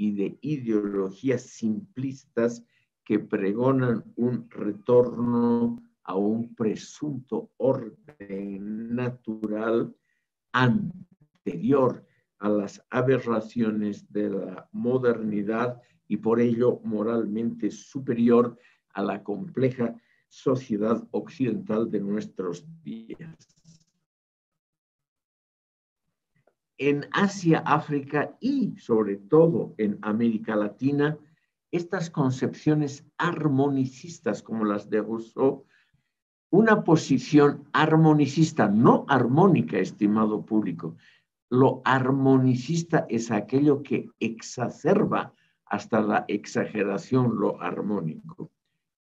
y de ideologías simplistas que pregonan un retorno a un presunto orden natural anterior a las aberraciones de la modernidad y por ello moralmente superior a la compleja sociedad occidental de nuestros días. En Asia, África y sobre todo en América Latina, estas concepciones armonicistas como las de Rousseau, una posición armonicista, no armónica, estimado público. Lo armonicista es aquello que exacerba hasta la exageración lo armónico.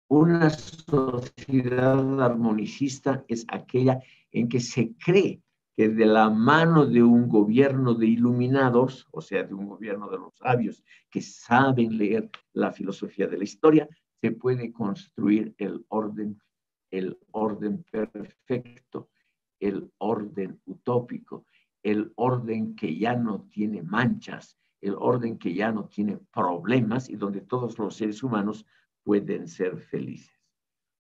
Una sociedad armonicista es aquella en que se cree que de la mano de un gobierno de iluminados, o sea, de un gobierno de los sabios que saben leer la filosofía de la historia, se puede construir el orden, el orden perfecto, el orden utópico, el orden que ya no tiene manchas, el orden que ya no tiene problemas y donde todos los seres humanos pueden ser felices.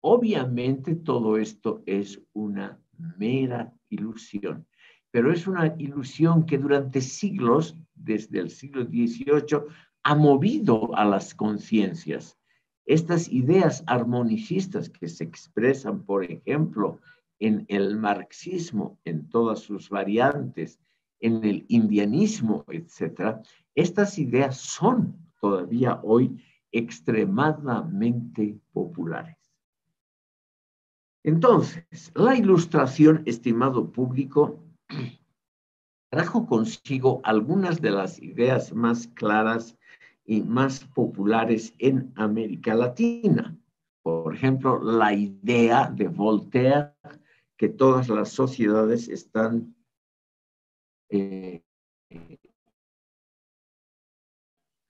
Obviamente todo esto es una mera ilusión, pero es una ilusión que durante siglos, desde el siglo XVIII, ha movido a las conciencias. Estas ideas armonicistas que se expresan, por ejemplo, en el marxismo, en todas sus variantes, en el indianismo, etcétera, estas ideas son todavía hoy extremadamente populares. Entonces, la ilustración, estimado público, trajo consigo algunas de las ideas más claras y más populares en América Latina. Por ejemplo, la idea de Voltaire que todas las sociedades están eh,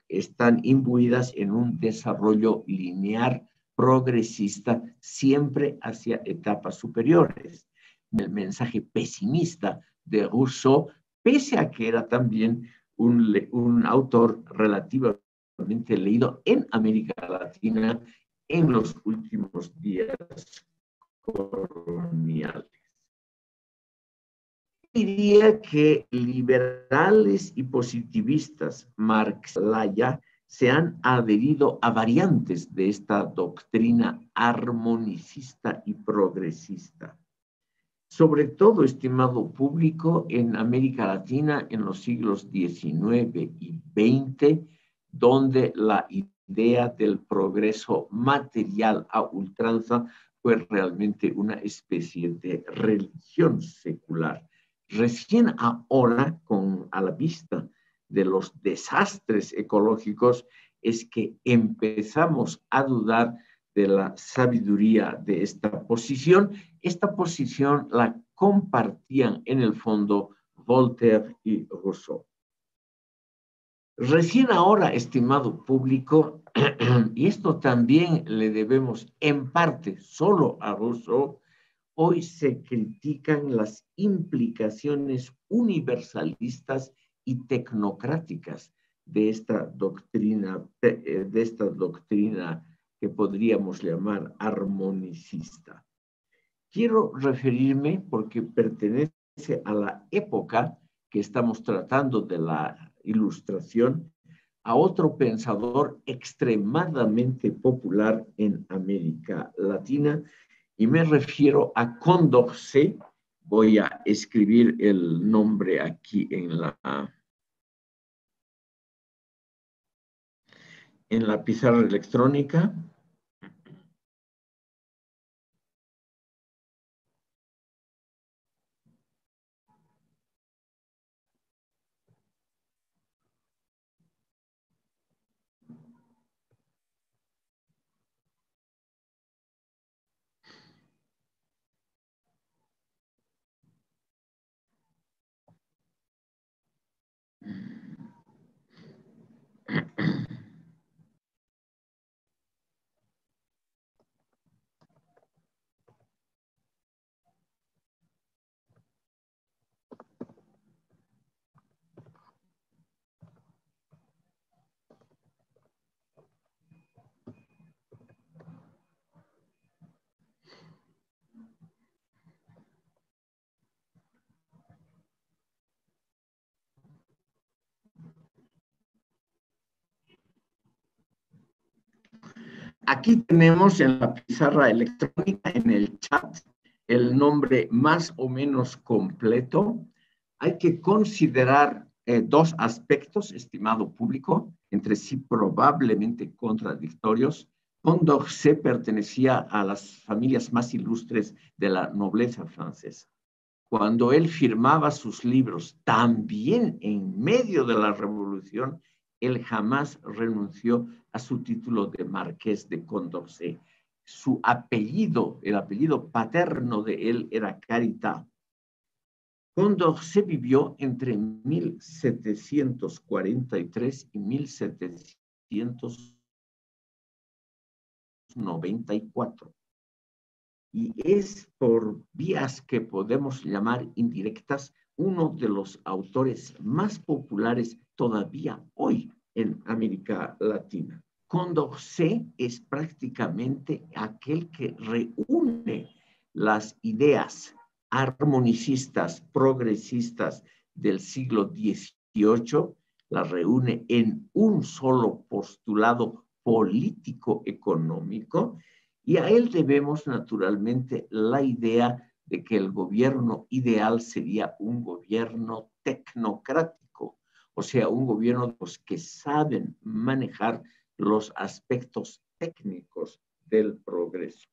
están imbuidas en un desarrollo lineal progresista siempre hacia etapas superiores. El mensaje pesimista de Rousseau, pese a que era también un, autor relativamente leído en América Latina en los últimos días coloniales diría que liberales y positivistas Marx-Laya se han adherido a variantes de esta doctrina armonicista y progresista. Sobre todo, estimado público, en América Latina en los siglos XIX y XX, donde la idea del progreso material a ultranza fue realmente una especie de religión secular Recién ahora, con, a la vista de los desastres ecológicos, es que empezamos a dudar de la sabiduría de esta posición. Esta posición la compartían en el fondo Voltaire y Rousseau. Recién ahora, estimado público, y esto también le debemos en parte solo a Rousseau, hoy se critican las implicaciones universalistas y tecnocráticas de esta doctrina, eh, de esta doctrina que podríamos llamar armonicista. Quiero referirme, porque pertenece a la época que estamos tratando de la ilustración, a otro pensador extremadamente popular en América Latina y me refiero a Condorcet. Voy a escribir el nombre aquí en la, en la pizarra electrónica. Aquí tenemos en la pizarra electrónica, en el chat, el nombre más o menos completo. Hay que considerar eh, dos aspectos, estimado público, entre sí probablemente contradictorios. Condorcet pertenecía a las familias más ilustres de la nobleza francesa. Cuando él firmaba sus libros, también en medio de la revolución, él jamás renunció a su título de marqués de Condorcet. Su apellido, el apellido paterno de él era Carità. Condorcet vivió entre 1743 y 1794. Y es por vías que podemos llamar indirectas uno de los autores más populares todavía hoy en América Latina. Condorcet es prácticamente aquel que reúne las ideas armonicistas, progresistas del siglo XVIII, las reúne en un solo postulado político-económico y a él debemos naturalmente la idea de que el gobierno ideal sería un gobierno tecnocrático, o sea, un gobierno de los que saben manejar los aspectos técnicos del progreso.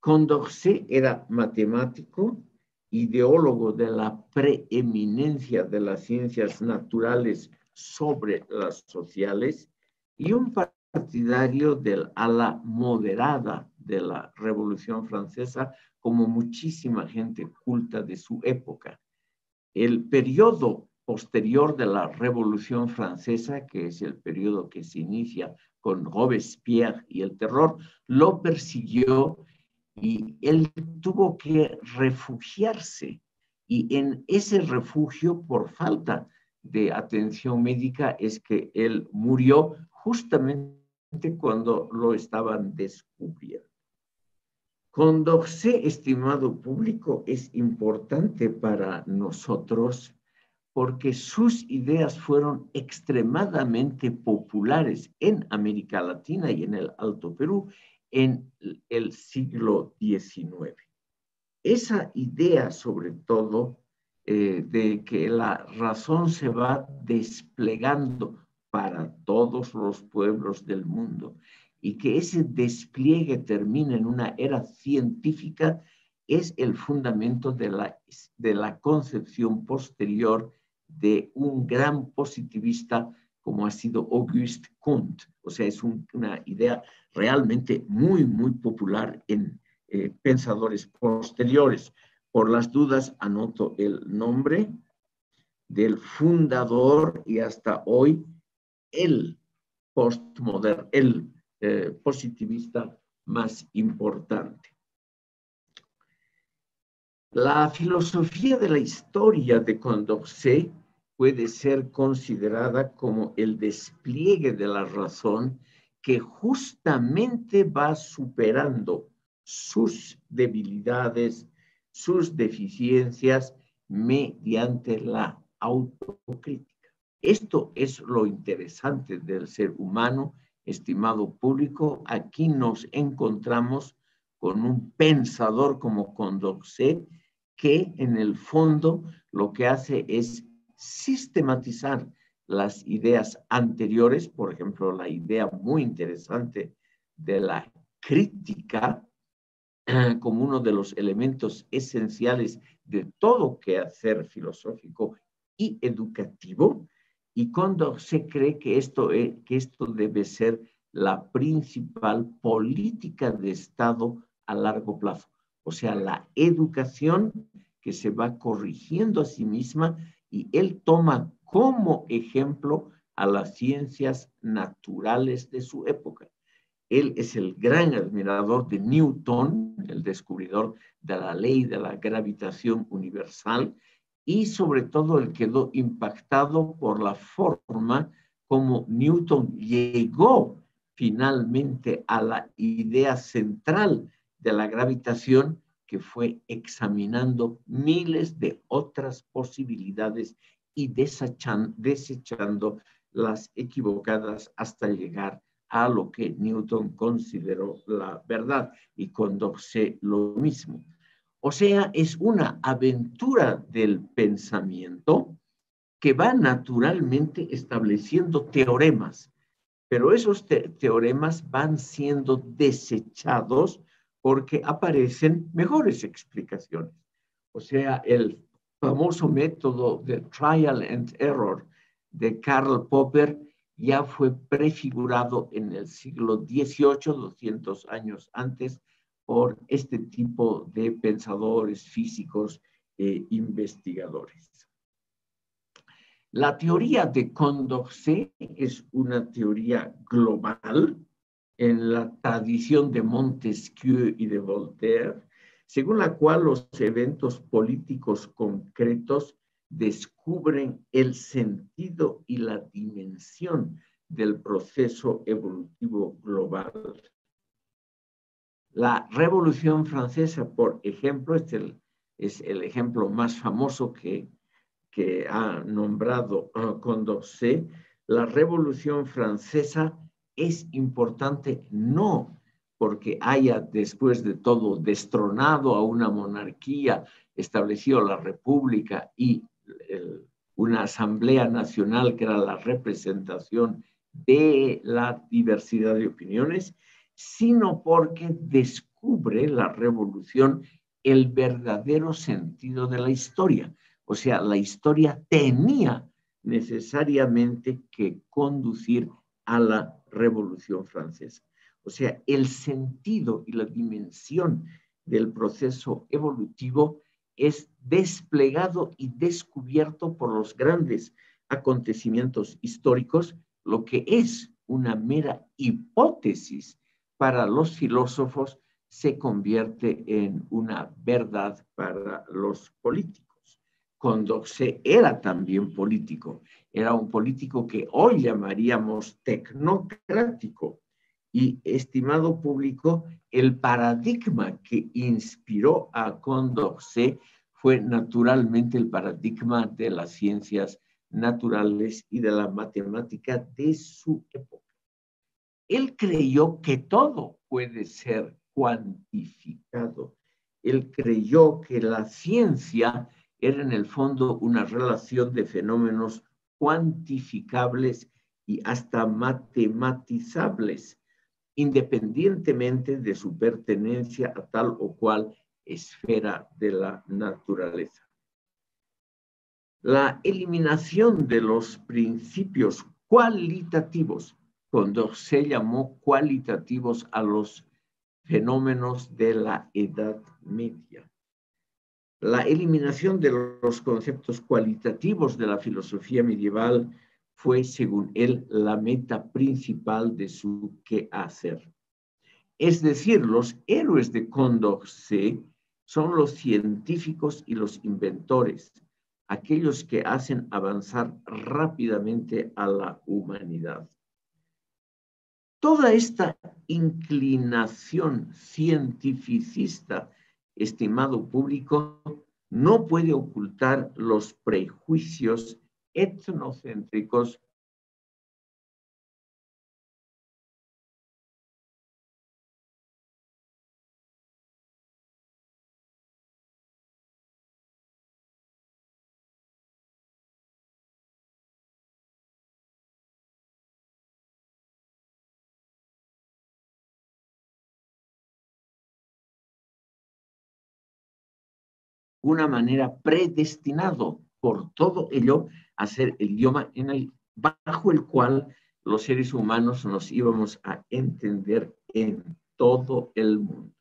Condorcet era matemático, ideólogo de la preeminencia de las ciencias naturales sobre las sociales y un partidario del ala moderada de la Revolución Francesa, como muchísima gente culta de su época. El periodo posterior de la Revolución Francesa, que es el periodo que se inicia con Robespierre y el terror, lo persiguió y él tuvo que refugiarse. Y en ese refugio, por falta de atención médica, es que él murió justamente cuando lo estaban descubriendo. Condorcet, estimado público, es importante para nosotros porque sus ideas fueron extremadamente populares en América Latina y en el Alto Perú en el siglo XIX. Esa idea, sobre todo, eh, de que la razón se va desplegando para todos los pueblos del mundo y que ese despliegue termine en una era científica es el fundamento de la, de la concepción posterior de un gran positivista como ha sido Auguste Comte. O sea, es una idea realmente muy, muy popular en eh, pensadores posteriores. Por las dudas, anoto el nombre del fundador y hasta hoy el postmoderno, el eh, positivista más importante. La filosofía de la historia de Condorcet puede ser considerada como el despliegue de la razón que justamente va superando sus debilidades, sus deficiencias mediante la autocrítica. Esto es lo interesante del ser humano, estimado público. Aquí nos encontramos con un pensador como Condorcet que en el fondo lo que hace es sistematizar las ideas anteriores, por ejemplo, la idea muy interesante de la crítica como uno de los elementos esenciales de todo quehacer filosófico y educativo, y cuando se cree que esto, que esto debe ser la principal política de Estado a largo plazo, o sea, la educación que se va corrigiendo a sí misma y él toma como ejemplo a las ciencias naturales de su época. Él es el gran admirador de Newton, el descubridor de la ley de la gravitación universal, y sobre todo él quedó impactado por la forma como Newton llegó finalmente a la idea central de la gravitación que fue examinando miles de otras posibilidades y desechando las equivocadas hasta llegar a lo que Newton consideró la verdad y Condorcet lo mismo. O sea, es una aventura del pensamiento que va naturalmente estableciendo teoremas, pero esos teoremas van siendo desechados porque aparecen mejores explicaciones. O sea, el famoso método de trial and error de Karl Popper ya fue prefigurado en el siglo XVIII, 200 años antes, por este tipo de pensadores físicos e investigadores. La teoría de Condorcet es una teoría global en la tradición de Montesquieu y de Voltaire, según la cual los eventos políticos concretos descubren el sentido y la dimensión del proceso evolutivo global. La Revolución Francesa, por ejemplo, es el, es el ejemplo más famoso que, que ha nombrado Condorcet. La Revolución Francesa es importante no porque haya después de todo destronado a una monarquía, establecido la república y una asamblea nacional que era la representación de la diversidad de opiniones, sino porque descubre la revolución el verdadero sentido de la historia. O sea, la historia tenía necesariamente que conducir a la revolución francesa. O sea, el sentido y la dimensión del proceso evolutivo es desplegado y descubierto por los grandes acontecimientos históricos, lo que es una mera hipótesis para los filósofos se convierte en una verdad para los políticos. Condorcet era también político, era un político que hoy llamaríamos tecnocrático, y estimado público, el paradigma que inspiró a Condorcet fue naturalmente el paradigma de las ciencias naturales y de la matemática de su época. Él creyó que todo puede ser cuantificado. Él creyó que la ciencia era en el fondo una relación de fenómenos cuantificables y hasta matematizables independientemente de su pertenencia a tal o cual esfera de la naturaleza. La eliminación de los principios cualitativos, cuando se llamó cualitativos a los fenómenos de la Edad Media. La eliminación de los conceptos cualitativos de la filosofía medieval fue, según él, la meta principal de su quehacer. Es decir, los héroes de Condorcet son los científicos y los inventores, aquellos que hacen avanzar rápidamente a la humanidad. Toda esta inclinación cientificista, estimado público, no puede ocultar los prejuicios etnocéntricos una manera predestinado por todo ello a ser el idioma en el, bajo el cual los seres humanos nos íbamos a entender en todo el mundo.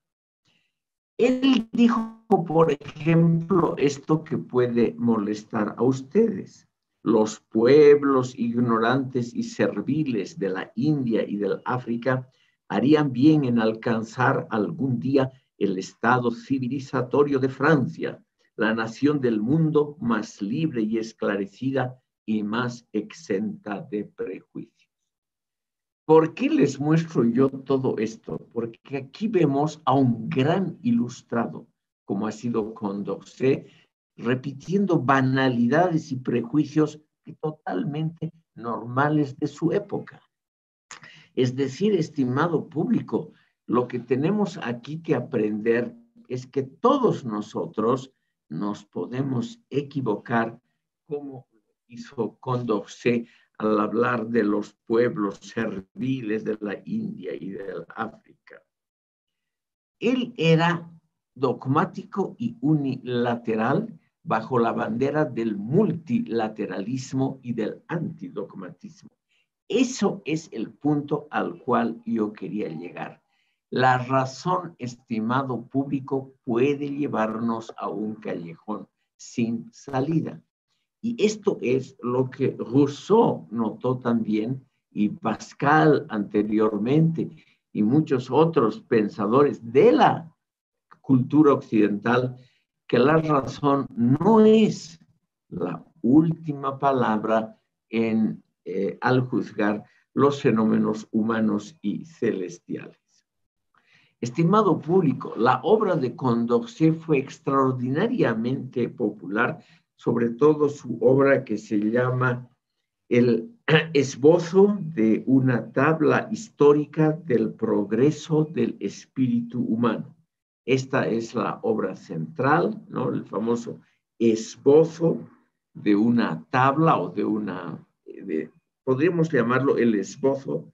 Él dijo, por ejemplo, esto que puede molestar a ustedes. Los pueblos ignorantes y serviles de la India y del África harían bien en alcanzar algún día el estado civilizatorio de Francia, la nación del mundo más libre y esclarecida y más exenta de prejuicios. ¿Por qué les muestro yo todo esto? Porque aquí vemos a un gran ilustrado, como ha sido Condorcet, repitiendo banalidades y prejuicios totalmente normales de su época. Es decir, estimado público, lo que tenemos aquí que aprender es que todos nosotros nos podemos equivocar como hizo Condorcet al hablar de los pueblos serviles de la India y de África. Él era dogmático y unilateral bajo la bandera del multilateralismo y del antidogmatismo. Eso es el punto al cual yo quería llegar. La razón, estimado público, puede llevarnos a un callejón sin salida. Y esto es lo que Rousseau notó también y Pascal anteriormente y muchos otros pensadores de la cultura occidental, que la razón no es la última palabra en, eh, al juzgar los fenómenos humanos y celestiales. Estimado público, la obra de Condorcet fue extraordinariamente popular, sobre todo su obra que se llama El esbozo de una tabla histórica del progreso del espíritu humano. Esta es la obra central, ¿no? El famoso esbozo de una tabla o de una, podríamos llamarlo el esbozo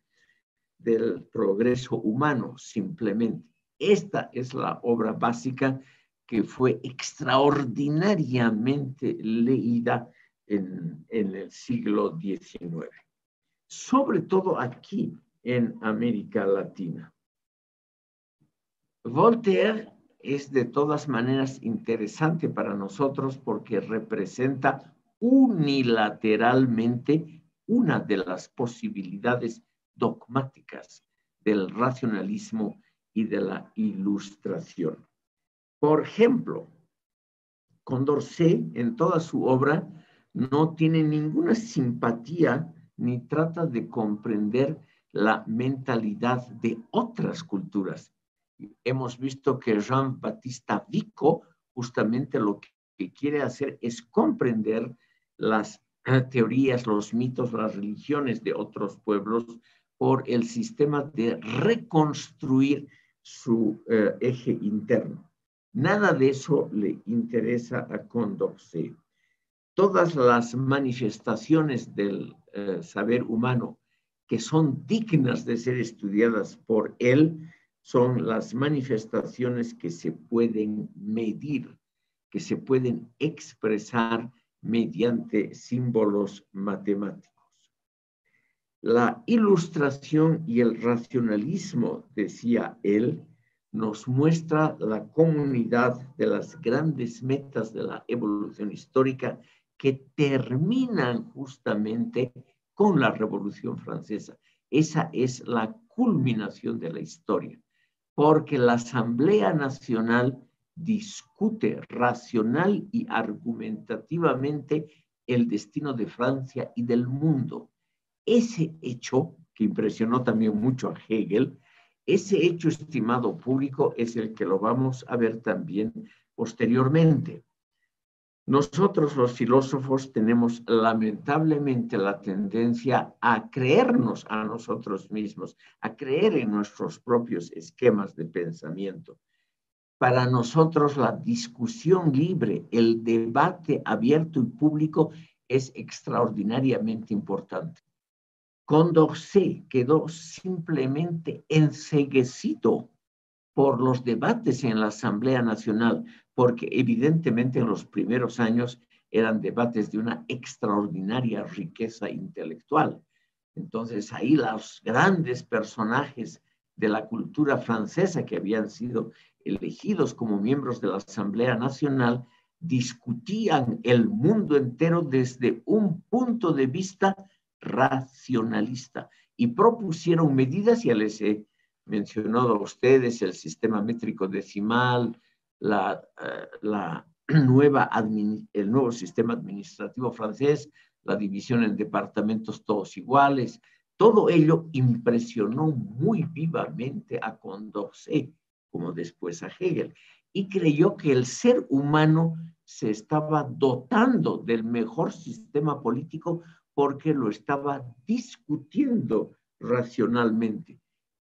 del progreso humano, simplemente. Esta es la obra básica que fue extraordinariamente leída en, en el siglo XIX, sobre todo aquí en América Latina. Voltaire es de todas maneras interesante para nosotros porque representa unilateralmente una de las posibilidades dogmáticas del racionalismo y de la ilustración. Por ejemplo, Condorcet en toda su obra no tiene ninguna simpatía ni trata de comprender la mentalidad de otras culturas. Hemos visto que Jean Baptiste Vico justamente lo que quiere hacer es comprender las teorías, los mitos, las religiones de otros pueblos por el sistema de reconstruir su eh, eje interno. Nada de eso le interesa a Condorcet. Todas las manifestaciones del eh, saber humano que son dignas de ser estudiadas por él son las manifestaciones que se pueden medir, que se pueden expresar mediante símbolos matemáticos. La ilustración y el racionalismo, decía él, nos muestra la comunidad de las grandes metas de la evolución histórica que terminan justamente con la Revolución Francesa. Esa es la culminación de la historia, porque la Asamblea Nacional discute racional y argumentativamente el destino de Francia y del mundo ese hecho, que impresionó también mucho a Hegel, ese hecho estimado público es el que lo vamos a ver también posteriormente. Nosotros los filósofos tenemos lamentablemente la tendencia a creernos a nosotros mismos, a creer en nuestros propios esquemas de pensamiento. Para nosotros la discusión libre, el debate abierto y público es extraordinariamente importante. Condorcet quedó simplemente enseguecido por los debates en la Asamblea Nacional, porque evidentemente en los primeros años eran debates de una extraordinaria riqueza intelectual. Entonces ahí los grandes personajes de la cultura francesa que habían sido elegidos como miembros de la Asamblea Nacional discutían el mundo entero desde un punto de vista racionalista. Y propusieron medidas, ya les he mencionado a ustedes, el sistema métrico decimal, la, eh, la nueva el nuevo sistema administrativo francés, la división en departamentos todos iguales, todo ello impresionó muy vivamente a Condorcet, como después a Hegel, y creyó que el ser humano se estaba dotando del mejor sistema político porque lo estaba discutiendo racionalmente.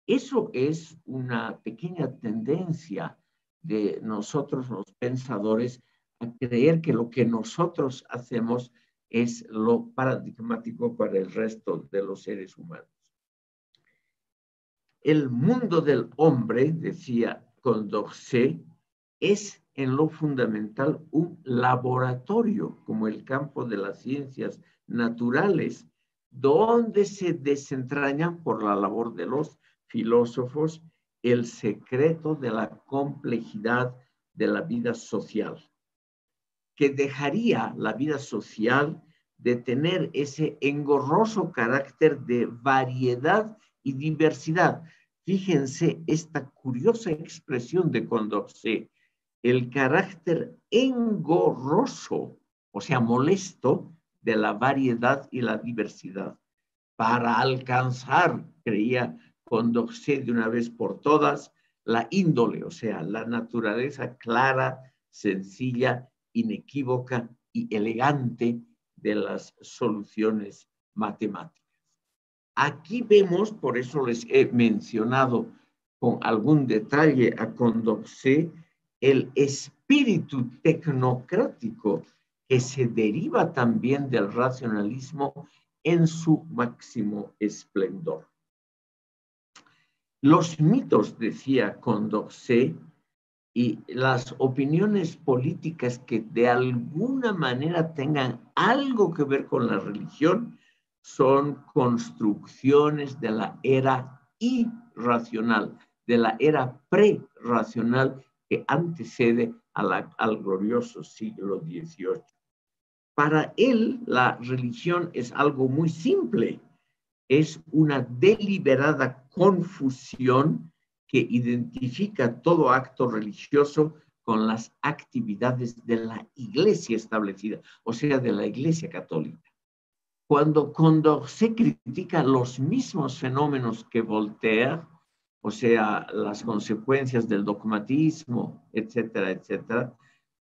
Eso es una pequeña tendencia de nosotros los pensadores a creer que lo que nosotros hacemos es lo paradigmático para el resto de los seres humanos. El mundo del hombre, decía Condorcet, es en lo fundamental un laboratorio, como el campo de las ciencias naturales, donde se desentrañan por la labor de los filósofos el secreto de la complejidad de la vida social, que dejaría la vida social de tener ese engorroso carácter de variedad y diversidad. Fíjense esta curiosa expresión de Condorcet, el carácter engorroso, o sea, molesto, de la variedad y la diversidad, para alcanzar, creía Condorcet de una vez por todas, la índole, o sea, la naturaleza clara, sencilla, inequívoca y elegante de las soluciones matemáticas. Aquí vemos, por eso les he mencionado con algún detalle a Condorcet, el espíritu tecnocrático que se deriva también del racionalismo en su máximo esplendor. Los mitos, decía Condorcet, y las opiniones políticas que de alguna manera tengan algo que ver con la religión son construcciones de la era irracional, de la era pre-racional antecede al glorioso siglo XVIII. Para él, la religión es algo muy simple, es una deliberada confusión que identifica todo acto religioso con las actividades de la iglesia establecida, o sea, de la iglesia católica. Cuando se critica los mismos fenómenos que Voltaire, o sea, las consecuencias del dogmatismo, etcétera, etcétera,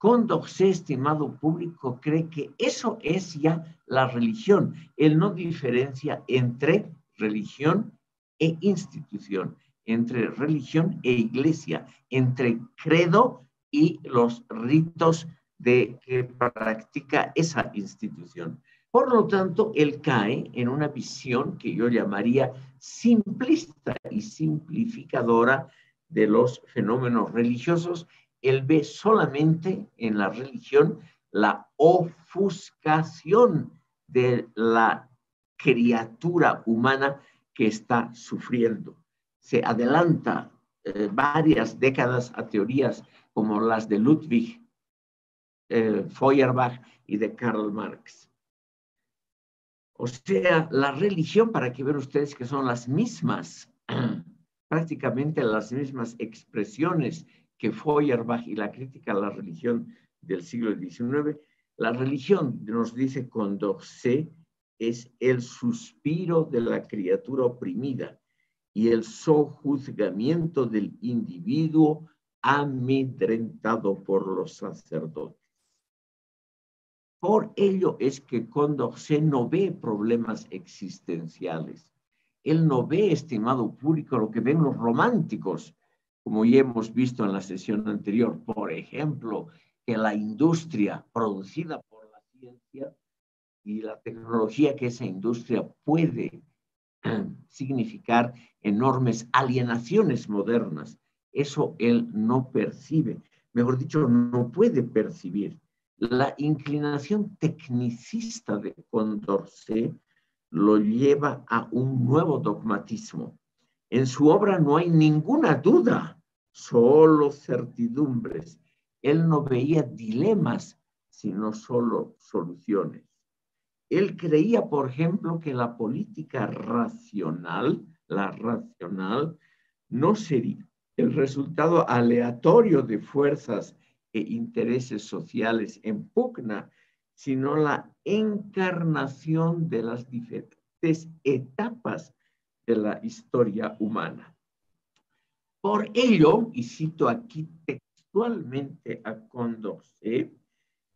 Condorcet, estimado público, cree que eso es ya la religión. Él no diferencia entre religión e institución, entre religión e iglesia, entre credo y los ritos de que practica esa institución. Por lo tanto, él cae en una visión que yo llamaría simplista y simplificadora de los fenómenos religiosos. Él ve solamente en la religión la ofuscación de la criatura humana que está sufriendo. Se adelanta eh, varias décadas a teorías como las de Ludwig eh, Feuerbach y de Karl Marx. O sea, la religión, para que vean ustedes que son las mismas, prácticamente las mismas expresiones que Feuerbach y la crítica a la religión del siglo XIX, la religión, nos dice Condorcet, es el suspiro de la criatura oprimida y el sojuzgamiento del individuo amedrentado por los sacerdotes. Por ello es que Condorcet no ve problemas existenciales. Él no ve, estimado público, lo que ven los románticos, como ya hemos visto en la sesión anterior. Por ejemplo, que la industria producida por la ciencia y la tecnología que esa industria puede significar enormes alienaciones modernas. Eso él no percibe, mejor dicho, no puede percibir. La inclinación tecnicista de Condorcet lo lleva a un nuevo dogmatismo. En su obra no hay ninguna duda, solo certidumbres. Él no veía dilemas, sino solo soluciones. Él creía, por ejemplo, que la política racional, la racional, no sería el resultado aleatorio de fuerzas e intereses sociales en pugna, sino la encarnación de las diferentes etapas de la historia humana. Por ello, y cito aquí textualmente a Condorcet,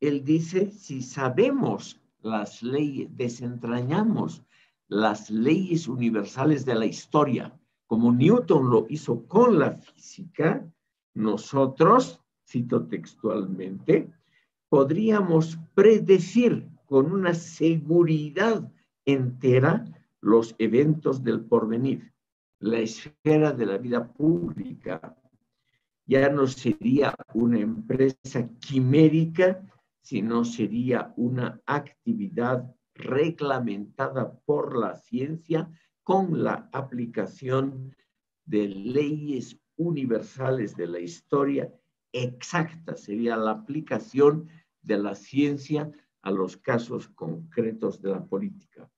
él dice, si sabemos las leyes, desentrañamos las leyes universales de la historia, como Newton lo hizo con la física, nosotros, cito textualmente, podríamos predecir con una seguridad entera los eventos del porvenir, la esfera de la vida pública. Ya no sería una empresa quimérica, sino sería una actividad reglamentada por la ciencia con la aplicación de leyes universales de la historia exacta, sería la aplicación de la ciencia a los casos concretos de la política.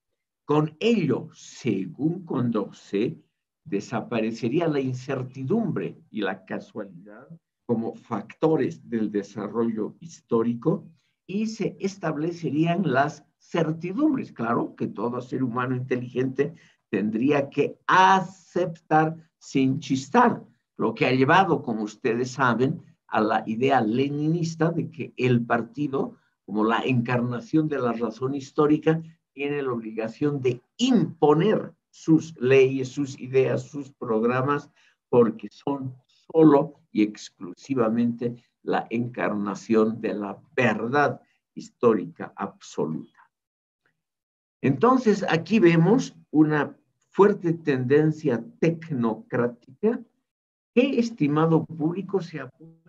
Con ello, según Condorcet, desaparecería la incertidumbre y la casualidad como factores del desarrollo histórico y se establecerían las certidumbres. Claro que todo ser humano inteligente tendría que aceptar sin chistar, lo que ha llevado, como ustedes saben, a la idea leninista de que el partido, como la encarnación de la razón histórica, tiene la obligación de imponer sus leyes, sus ideas, sus programas, porque son solo y exclusivamente la encarnación de la verdad histórica absoluta. Entonces, aquí vemos una fuerte tendencia tecnocrática que, estimado público, se de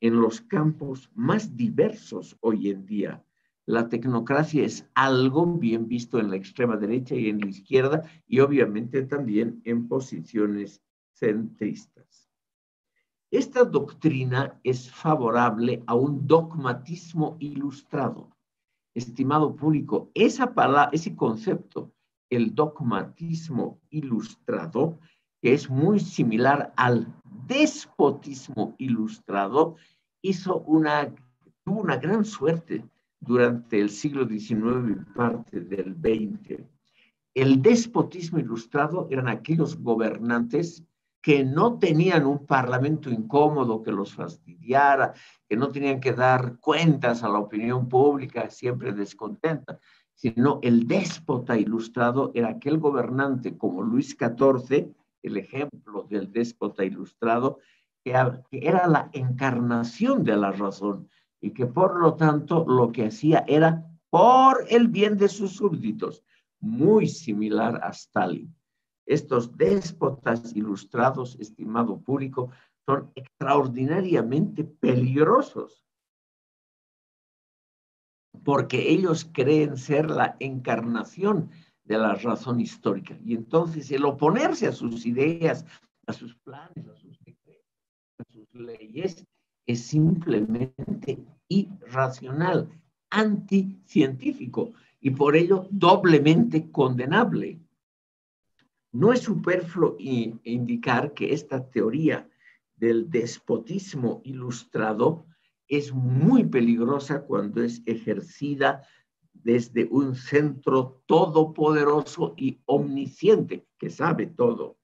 en los campos más diversos hoy en día. La tecnocracia es algo bien visto en la extrema derecha y en la izquierda y obviamente también en posiciones centristas. Esta doctrina es favorable a un dogmatismo ilustrado. Estimado público, esa palabra, ese concepto el dogmatismo ilustrado, que es muy similar al despotismo ilustrado, hizo una, tuvo una gran suerte durante el siglo XIX y parte del XX. El despotismo ilustrado eran aquellos gobernantes que no tenían un parlamento incómodo que los fastidiara, que no tenían que dar cuentas a la opinión pública siempre descontenta, sino el déspota ilustrado era aquel gobernante como Luis XIV, el ejemplo del déspota ilustrado, que, era la encarnación de la razón y que por lo tanto lo que hacía era por el bien de sus súbditos, muy similar a Stalin. Estos déspotas ilustrados, estimado público, son extraordinariamente peligrosos porque ellos creen ser la encarnación de la razón histórica. Y entonces el oponerse a sus ideas, a sus planes, a sus leyes, es simplemente irracional, anticientífico y por ello doblemente condenable. No es superfluo indicar que esta teoría del despotismo ilustrado es muy peligrosa cuando es ejercida desde un centro todopoderoso y omnisciente, que sabe todo,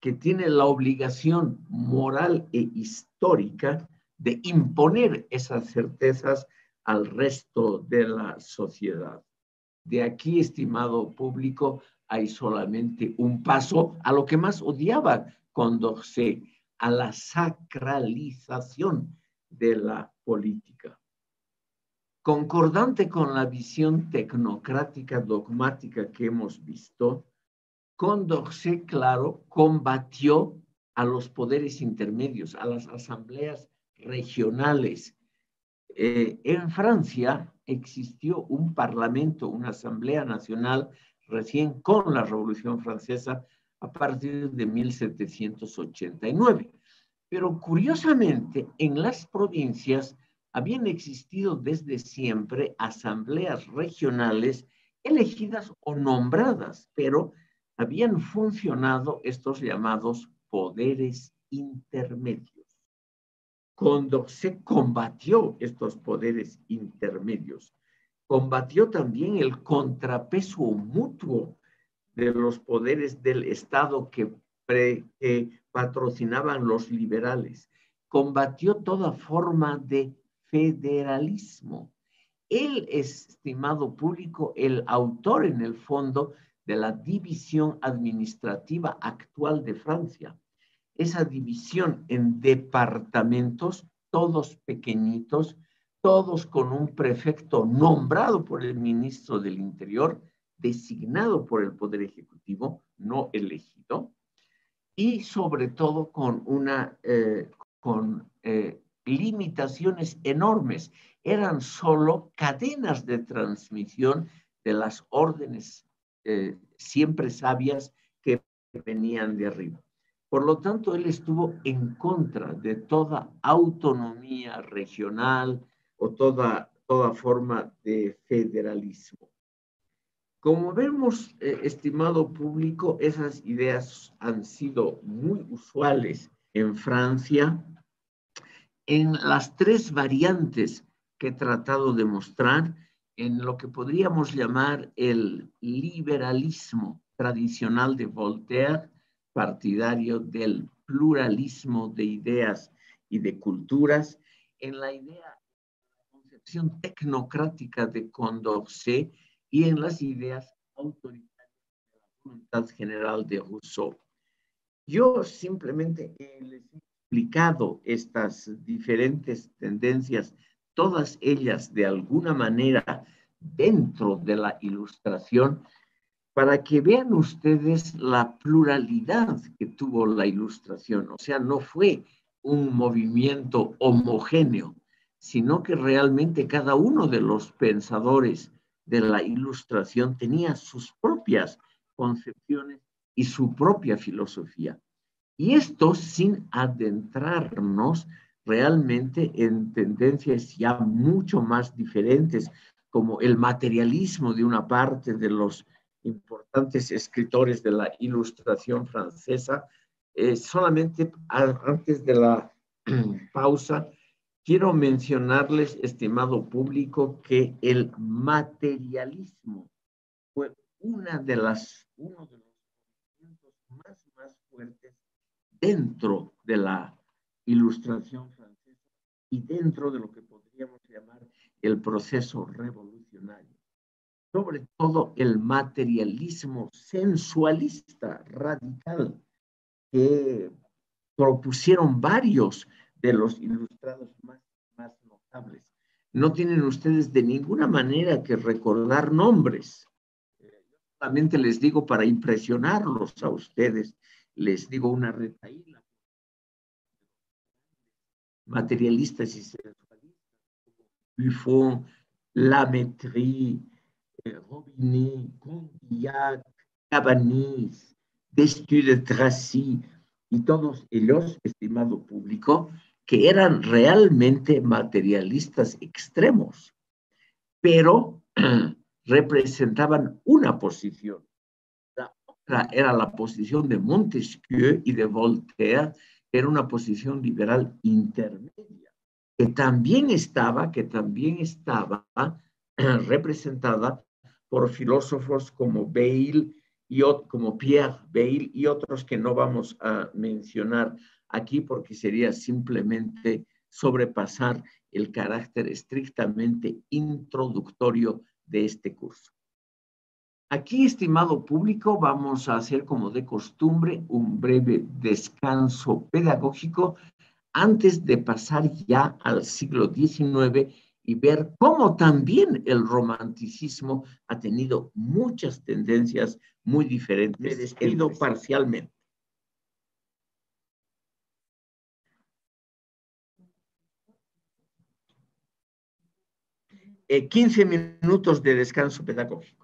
que tiene la obligación moral e histórica de imponer esas certezas al resto de la sociedad. De aquí, estimado público, hay solamente un paso a lo que más odiaba se a la sacralización de la política. Concordante con la visión tecnocrática dogmática que hemos visto, Condorcet, claro, combatió a los poderes intermedios, a las asambleas regionales. Eh, en Francia existió un parlamento, una asamblea nacional recién con la Revolución Francesa a partir de 1789. Pero curiosamente, en las provincias habían existido desde siempre asambleas regionales elegidas o nombradas, pero habían funcionado estos llamados poderes intermedios. Cuando se combatió estos poderes intermedios, combatió también el contrapeso mutuo de los poderes del Estado que, patrocinaban los liberales, combatió toda forma de federalismo es, estimado público, el autor en el fondo de la división administrativa actual de Francia. Esa división en departamentos, todos pequeñitos, todos con un prefecto nombrado por el ministro del Interior, designado por el Poder Ejecutivo, no elegido, y sobre todo con una eh, con eh, limitaciones enormes. Eran solo cadenas de transmisión de las órdenes eh, siempre sabias que venían de arriba. Por lo tanto, él estuvo en contra de toda autonomía regional o toda, toda forma de federalismo. Como vemos, eh, estimado público, esas ideas han sido muy usuales en Francia en las tres variantes que he tratado de mostrar en lo que podríamos llamar el liberalismo tradicional de Voltaire, partidario del pluralismo de ideas y de culturas, en la idea, concepción tecnocrática de Condorcet, y en las ideas autoritarias de la voluntad general de Rousseau. Yo simplemente les he explicado estas diferentes tendencias, todas ellas de alguna manera dentro de la ilustración, para que vean ustedes la pluralidad que tuvo la ilustración. O sea, no fue un movimiento homogéneo, sino que realmente cada uno de los pensadores de la ilustración tenía sus propias concepciones y su propia filosofía. Y esto sin adentrarnos realmente en tendencias ya mucho más diferentes, como el materialismo de una parte de los importantes escritores de la ilustración francesa. Eh, solamente antes de la pausa, Quiero mencionarles, estimado público, que el materialismo fue una de las, uno de los más fuertes dentro de la ilustración francesa y dentro de lo que podríamos llamar el proceso revolucionario. Sobre todo el materialismo sensualista radical que propusieron varios de los ilustrados más, más notables. No tienen ustedes de ninguna manera que recordar nombres. solamente les digo para impresionarlos a ustedes, les digo una retaíla. Materialistas y sensualistas, Buffon, Lametrie, eh, Robinet, Condillac, Cabanis, Destuy de Tracy, y todos ellos, estimado público, que eran realmente materialistas extremos, pero representaban una posición. Era la posición de Montesquieu y de Voltaire, era una posición liberal intermedia, que también estaba, que también estaba representada por filósofos como Bale y como Pierre Bale y otros que no vamos a mencionar aquí porque sería simplemente sobrepasar el carácter estrictamente introductorio de este curso. Aquí, estimado público, vamos a hacer como de costumbre un breve descanso pedagógico antes de pasar ya al siglo XIX y ver cómo también el romanticismo ha tenido muchas tendencias muy diferentes. Me parcialmente. 15 eh, minutos de descanso pedagógico.